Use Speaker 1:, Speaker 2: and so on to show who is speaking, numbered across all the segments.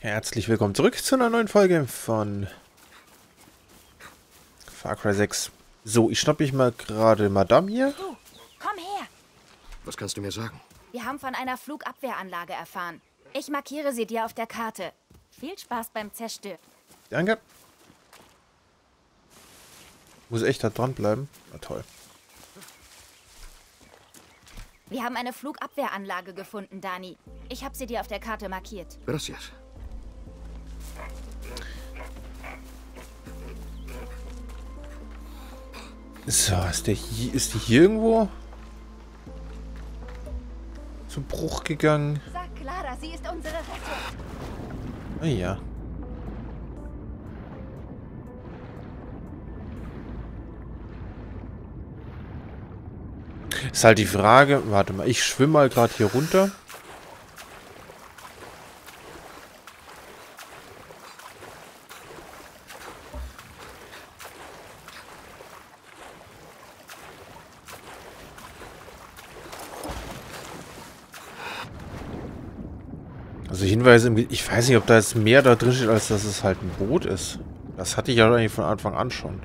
Speaker 1: Herzlich willkommen zurück zu einer neuen Folge von Far Cry 6. So, ich schnapp mich mal gerade Madame hier.
Speaker 2: Du, komm her.
Speaker 3: Was kannst du mir sagen?
Speaker 2: Wir haben von einer Flugabwehranlage erfahren. Ich markiere sie dir auf der Karte. Viel Spaß beim Zerstören.
Speaker 1: Danke. Muss echt da dranbleiben. Na toll.
Speaker 2: Wir haben eine Flugabwehranlage gefunden, Dani. Ich habe sie dir auf der Karte markiert.
Speaker 3: Gracias.
Speaker 1: So, ist, der hier, ist die hier irgendwo zu Bruch gegangen?
Speaker 2: Sag Clara, sie ist unsere Rettung.
Speaker 1: Ah ja. Ist halt die Frage, warte mal, ich schwimme mal gerade hier runter. Hinweise, im Ge- ich weiß nicht, ob da jetzt mehr da drin steht, als dass es halt ein Boot ist. Das hatte ich ja eigentlich von Anfang an schon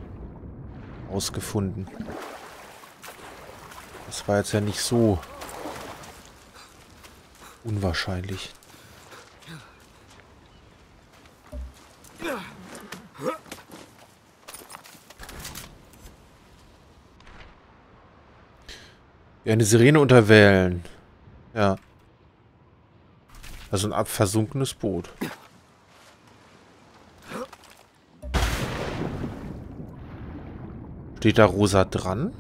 Speaker 1: ausgefunden. Das war jetzt ja nicht so unwahrscheinlich. Ja, eine Sirene unter Wellen. Ja. Also ein abversunkenes Boot. Steht da rosa dran?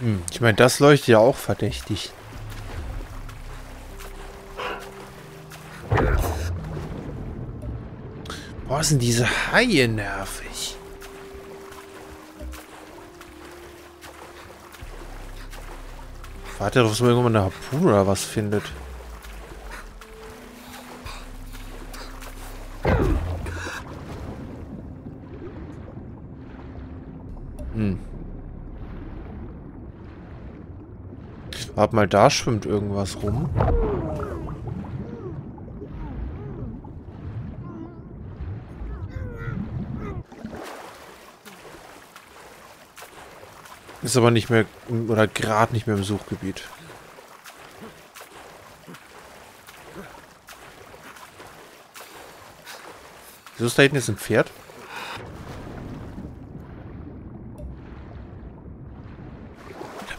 Speaker 1: Hm, ich meine, das leuchtet ja auch verdächtig. Boah, sind diese Haie nervig. Warte, dass man irgendwann eine Harpune oder was findet. Warte mal, da schwimmt irgendwas rum. Ist aber nicht mehr, oder gerade nicht mehr im Suchgebiet. Wieso ist da hinten jetzt ein Pferd?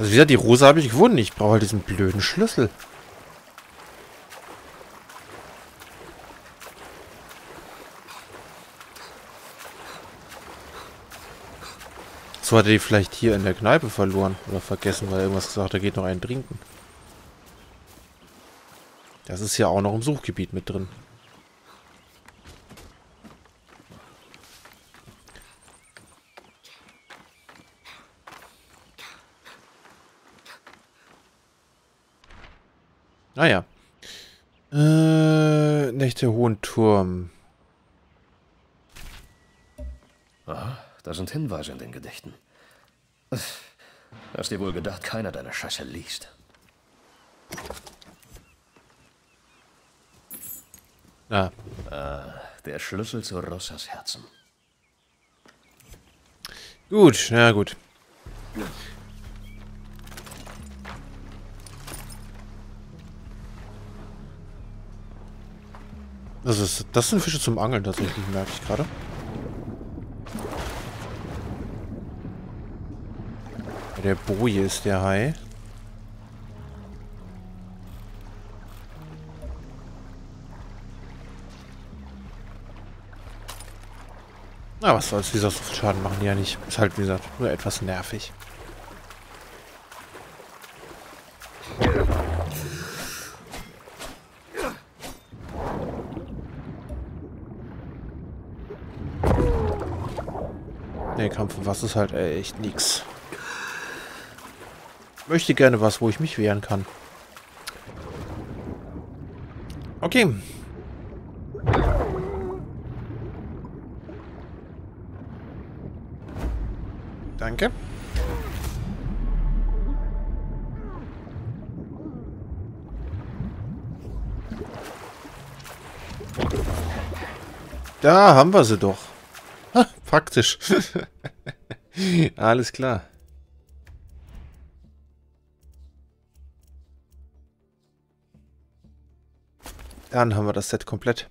Speaker 1: Also wie gesagt, die Rose habe ich gefunden. Ich brauche halt diesen blöden Schlüssel. So hat er die vielleicht hier in der Kneipe verloren. Oder vergessen, weil er irgendwas gesagt hat, da geht noch ein Trinken. Das ist ja auch noch im Suchgebiet mit drin. Ah ja. Äh, Nächte Hohen Turm.
Speaker 3: Aha, da sind Hinweise in den Gedichten. Hast dir wohl gedacht, keiner deiner Scheiße liest.
Speaker 1: Ah,
Speaker 3: Der Schlüssel zu Rossas Herzen.
Speaker 1: gut, na gut. Das ist, das sind Fische zum Angeln tatsächlich, merke ich gerade. Der Boje ist der Hai. Aber was soll's, wie viel Schaden machen die ja nicht. Ist halt, wie gesagt, nur etwas nervig. Nee, Kampf im Wasser ist halt echt nix. Möchte gerne was, wo ich mich wehren kann. Okay. Danke. Da haben wir sie doch. Praktisch. Alles klar. Dann haben wir das Set komplett.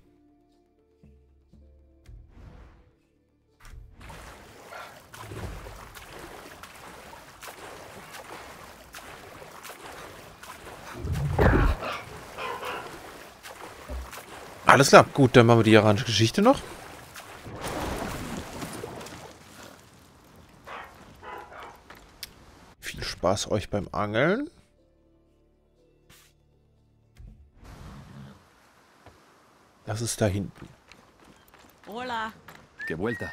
Speaker 1: Alles klar, gut, dann machen wir die iranische Geschichte noch. Viel Spaß euch beim Angeln. Das ist da hinten.
Speaker 4: Hola.
Speaker 3: Que vuelta.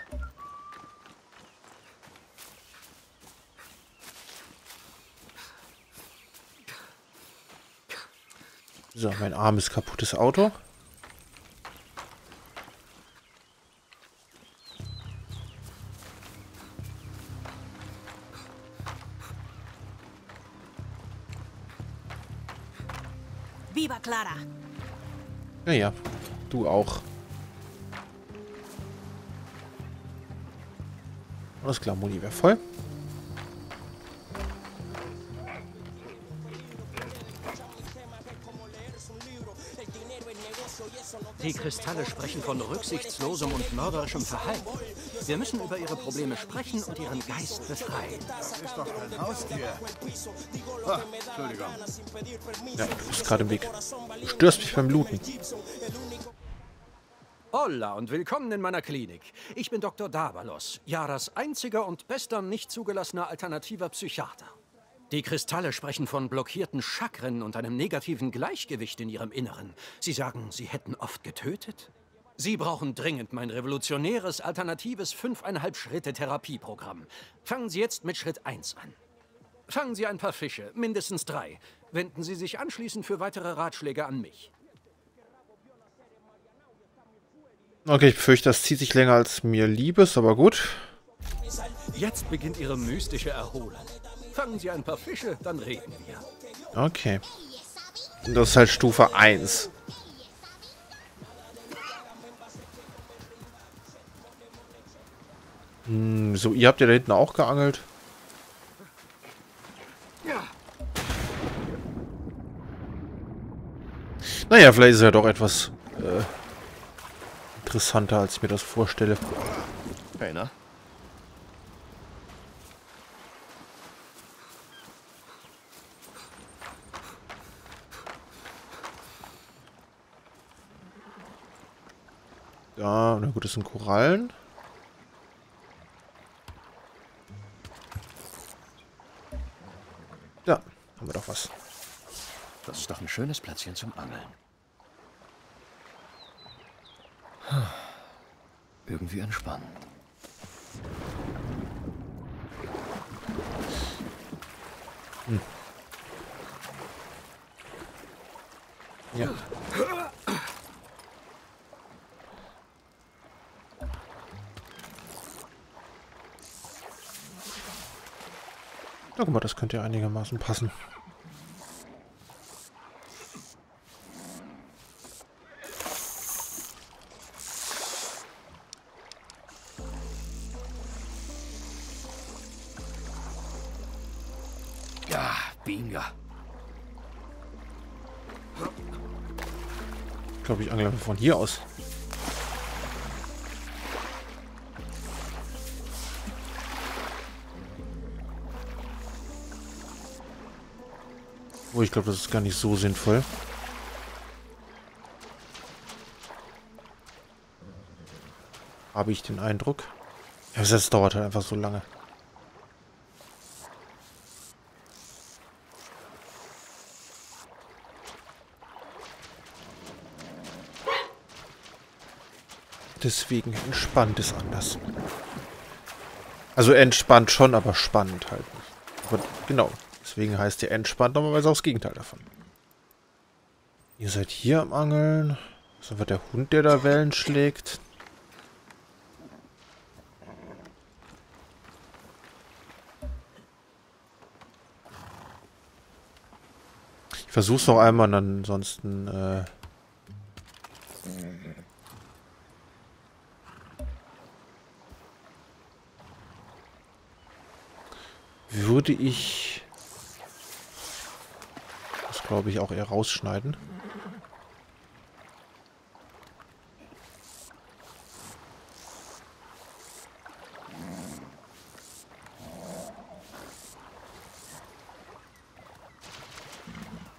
Speaker 1: So, mein armes kaputtes Auto.
Speaker 4: Viva Clara.
Speaker 1: Ja, ja. Du auch. Alles klar, Moni wäre voll.
Speaker 5: Die Kristalle sprechen von rücksichtslosem und mörderischem Verhalten. Wir müssen über ihre Probleme sprechen und ihren Geist befreien.
Speaker 6: Ist doch kein Haustier. Ah, Entschuldigung.
Speaker 1: Ja, du bist gerade im Weg. Du störst mich beim Looten.
Speaker 5: Holla und willkommen in meiner Klinik. Ich bin Dr. Davalos, Yaras einziger und bester nicht zugelassener alternativer Psychiater. Die Kristalle sprechen von blockierten Chakren und einem negativen Gleichgewicht in ihrem Inneren. Sie sagen, sie hätten oft getötet? Sie brauchen dringend mein revolutionäres, alternatives 5,5 Schritte Therapieprogramm. Fangen Sie jetzt mit Schritt 1 an. Fangen Sie ein paar Fische, mindestens drei. Wenden Sie sich anschließend für weitere Ratschläge an mich.
Speaker 1: Okay, ich befürchte, das zieht sich länger als mir lieb ist, aber gut.
Speaker 5: Jetzt beginnt Ihre mystische Erholung. Fangen Sie ein paar Fische, dann reden wir.
Speaker 1: Okay. Das ist halt Stufe 1. Hm, so, ihr habt ja da hinten auch geangelt. Naja, vielleicht ist er doch etwas äh, interessanter, als ich mir das vorstelle.
Speaker 3: Keiner?
Speaker 1: Ja, na gut, das sind Korallen. Doch was.
Speaker 3: Das ist doch ein schönes Plätzchen zum Angeln. Irgendwie entspannend.
Speaker 1: Ja. Na guck mal, das könnte ja einigermaßen passen. Glaube, ich angle von hier aus. Oh, ich glaube, das ist gar nicht so sinnvoll. Habe ich den Eindruck. Ja, das dauert halt einfach so lange. Deswegen entspannt ist anders. Also entspannt schon, aber spannend halt nicht. Aber genau, deswegen heißt der entspannt normalerweise auch das Gegenteil davon. Ihr seid hier am Angeln. So wird der Hund, der da Wellen schlägt. Ich versuch's noch einmal, ansonsten äh würde ich das glaube ich auch eher rausschneiden.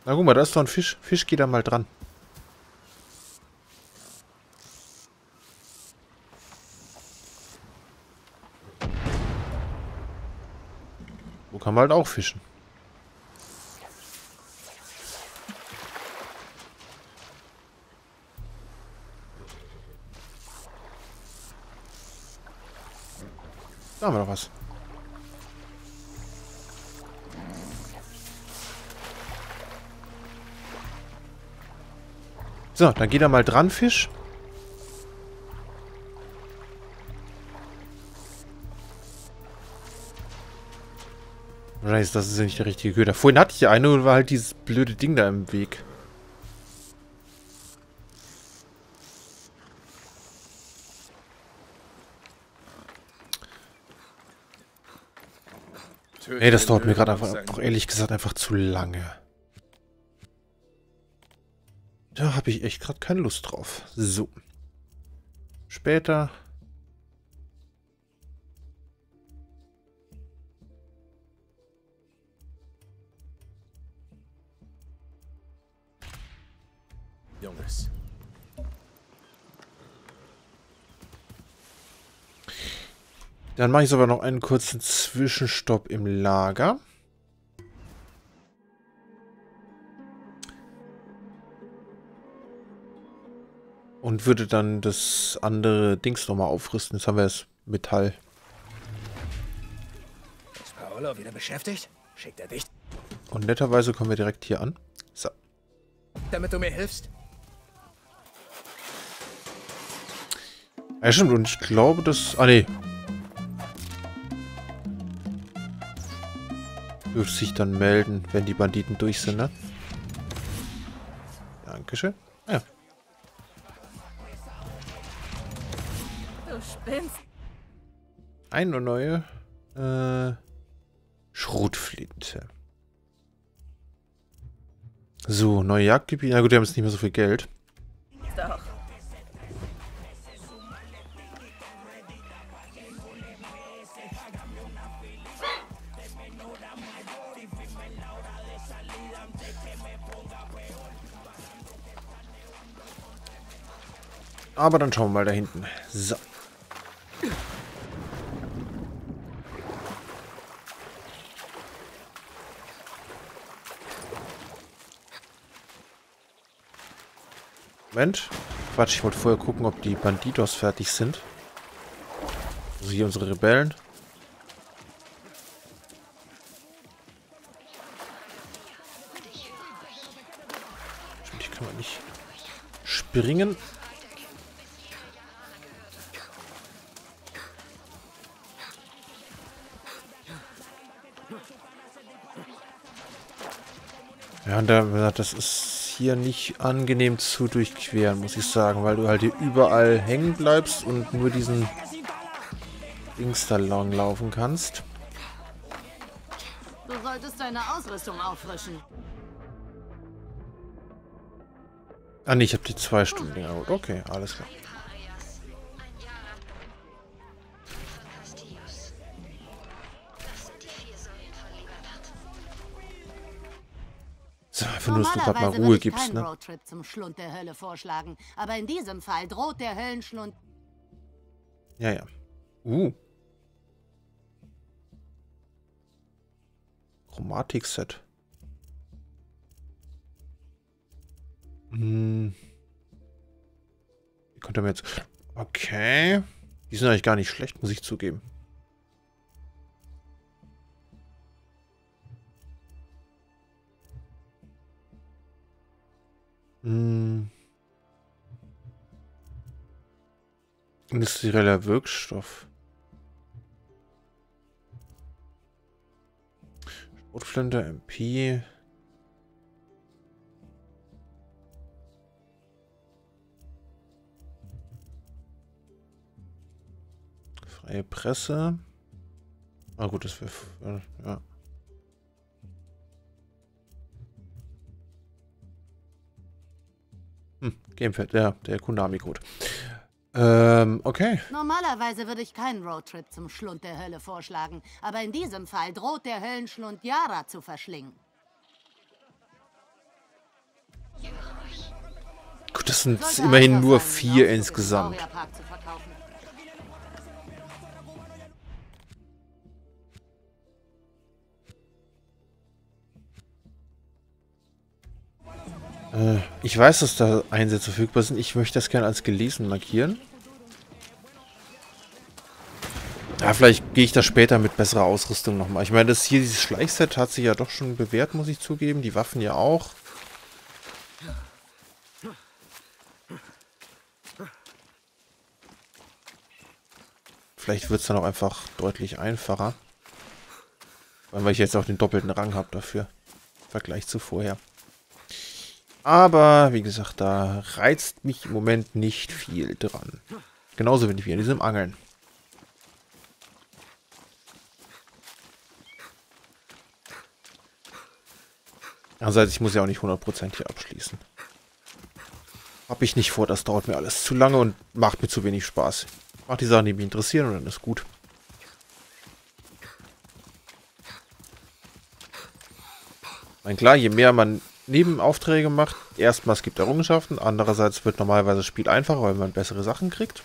Speaker 1: Na guck mal, da ist doch ein Fisch. Fisch, geht da mal dran. Man halt auch fischen. Da haben wir doch was. So, dann geht er mal dran, Fisch. Ist das ist ja nicht der richtige Köder. Vorhin hatte ich ja eine und war halt dieses blöde Ding da im Weg. Ey, das dauert mir gerade einfach, auch ehrlich gesagt, einfach zu lange. Da habe ich echt gerade keine Lust drauf. So. Später.
Speaker 3: Junges.
Speaker 1: Dann mache ich aber noch einen kurzen Zwischenstopp im Lager. Und würde dann das andere Dings nochmal aufrüsten. Jetzt haben wir das Metall.
Speaker 6: Ist Paolo wieder beschäftigt? Schickt er dich,
Speaker 1: Und netterweise kommen wir direkt hier an. So.
Speaker 6: damit du mir hilfst?
Speaker 1: Ja, stimmt. Und ich glaube, das... Ah, nee. Dürfte sich dann melden, wenn die Banditen durch sind, ne? Dankeschön. Ja.
Speaker 2: Du spinnst.
Speaker 1: Eine neue äh, Schrotflinte. So, neue Jagdgebiete. Na gut, wir haben jetzt nicht mehr so viel Geld.
Speaker 2: Doch.
Speaker 1: Aber dann schauen wir mal da hinten. So. Moment. Quatsch, ich wollte vorher gucken, ob die Banditos fertig sind. Also hier unsere Rebellen. Stimmt, hier kann man nicht springen. Ja, und da, das ist hier nicht angenehm zu durchqueren, muss ich sagen, weil du halt hier überall hängen bleibst und nur diesen Dings da lang laufen kannst.
Speaker 4: Du solltest deine Ausrüstung auffrischen.
Speaker 1: Ah, nee, ich habe die zwei Stunden Dinger geholt. Okay, alles klar. So, einfach nur, dass du gerade mal Ruhe gibst, ne?
Speaker 4: Roadtrip zum Schlund der Hölle vorschlagen, aber in diesem Fall droht der Höllenschlund.
Speaker 1: Ja, ja. Uh. Chromatik-Set. Hm. Ihr könnt mir jetzt... Okay. Die sind eigentlich gar nicht schlecht, muss ich zugeben. Industrieller Wirkstoff. Schrotflinte, MP. Freie Presse. Ah gut, das wäre... Ja. Hm, Gamepad, ja, der Konami-Code. Ähm, okay.
Speaker 4: Normalerweise würde ich keinen Roadtrip zum Schlund der Hölle vorschlagen, aber in diesem Fall droht der Höllenschlund Yara zu verschlingen.
Speaker 1: Gut, das sind immerhin nur vier insgesamt. Äh, ich weiß, dass da Einsätze verfügbar sind. Ich möchte das gerne als gelesen markieren. Ja, vielleicht gehe ich da später mit besserer Ausrüstung nochmal. Ich meine, das hier, dieses Schleichset hat sich ja doch schon bewährt, muss ich zugeben. Die Waffen ja auch. Vielleicht wird es dann auch einfach deutlich einfacher. Weil ich jetzt auch den doppelten Rang habe dafür. Im Vergleich zu vorher. Aber, wie gesagt, da reizt mich im Moment nicht viel dran. Genauso wenig wie an diesem Angeln. Andererseits, ich muss ja auch nicht 100% hier abschließen. Hab ich nicht vor, das dauert mir alles zu lange und macht mir zu wenig Spaß. Mach die Sachen, die mich interessieren und dann ist gut. Ich meine, klar, je mehr man Nebenaufträge macht, erstmals gibt Errungenschaften, andererseits wird normalerweise das Spiel einfacher, weil man bessere Sachen kriegt.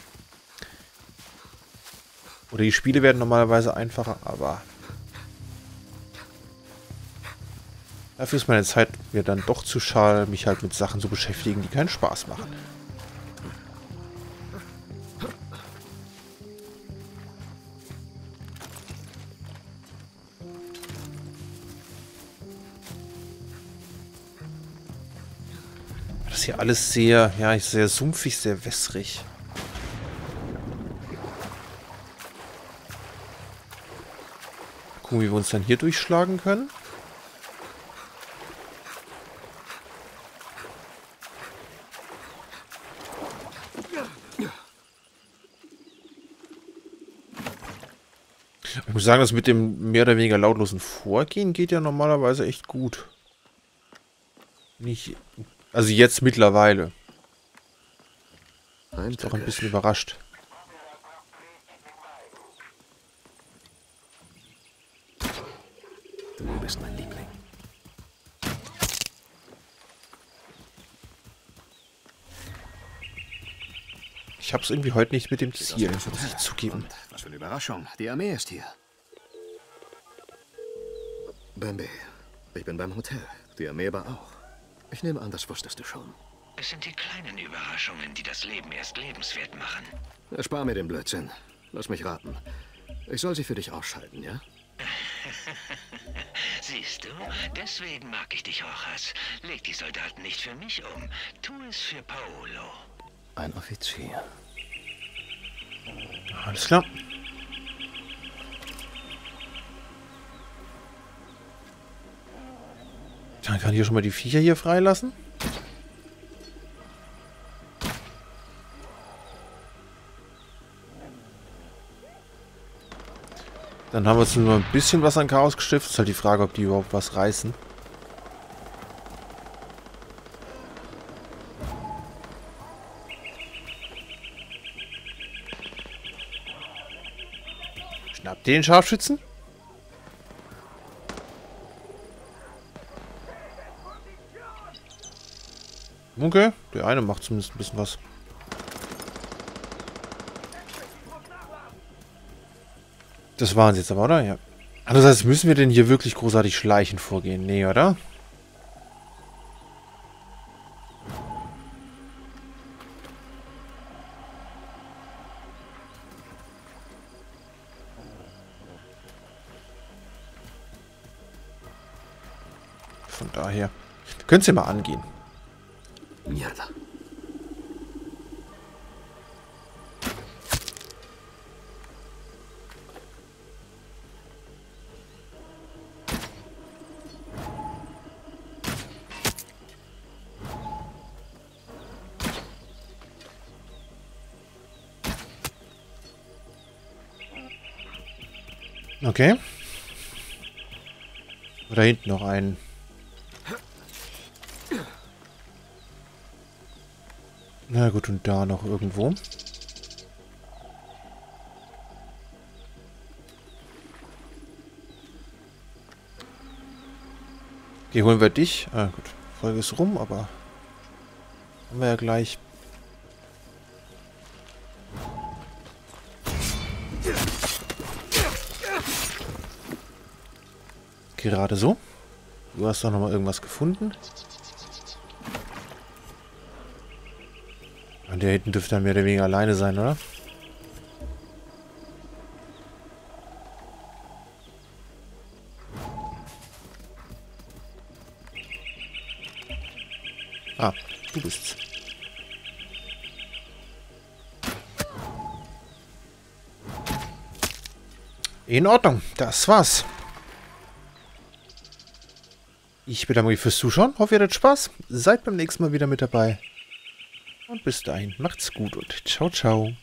Speaker 1: Oder die Spiele werden normalerweise einfacher, aber dafür ist meine Zeit mir dann doch zu schade, mich halt mit Sachen zu beschäftigen, die keinen Spaß machen. Das ist hier alles sehr, ja, sehr sumpfig, sehr wässrig. Gucken, wie wir uns dann hier durchschlagen können. Ich muss sagen, das mit dem mehr oder weniger lautlosen Vorgehen geht ja normalerweise echt gut. Nicht, also jetzt mittlerweile.
Speaker 3: Ein
Speaker 1: Doch ein bisschen überrascht.
Speaker 3: Du bist mein Liebling.
Speaker 1: Ich hab's irgendwie heute nicht mit dem Ziel, muss ich zugeben.
Speaker 3: Und was für eine Überraschung. Die Armee ist hier. Bambi, ich bin beim Hotel. Die Armee war auch. Ich nehme an, das wusstest du schon.
Speaker 7: Es sind die kleinen Überraschungen, die das Leben erst lebenswert machen.
Speaker 3: Erspar mir den Blödsinn. Lass mich raten. Ich soll sie für dich ausschalten, ja?
Speaker 7: Siehst du, deswegen mag ich dich, Rojas. Leg die Soldaten nicht für mich um. Tu es für Paolo.
Speaker 3: Ein Offizier.
Speaker 1: Alles klar. Dann kann ich hier schon mal die Viecher hier freilassen. Dann haben wir jetzt nur ein bisschen was an Chaos gestiftet. Ist halt die Frage, ob die überhaupt was reißen. Schnapp den Scharfschützen. Okay, der eine macht zumindest ein bisschen was. Das waren sie jetzt aber, oder? Ja. Andererseits müssen wir denn hier wirklich großartig schleichen vorgehen? Nee, oder? Von daher. Es ja mal angehen.
Speaker 3: Mierda.
Speaker 1: Okay. Da hinten noch einen. Na gut, und da noch irgendwo. Okay, holen wir dich. Ah gut, Folge ist rum, aber haben wir ja gleich. Gerade so. Du hast doch noch mal irgendwas gefunden. Und der hinten dürfte dann mehr oder weniger alleine sein, oder? Ah, du bist's. In Ordnung, das war's. Ich bedanke mich fürs Zuschauen, hoffe ihr hattet Spaß, seid beim nächsten Mal wieder mit dabei. Bis dahin, macht's gut und ciao, ciao.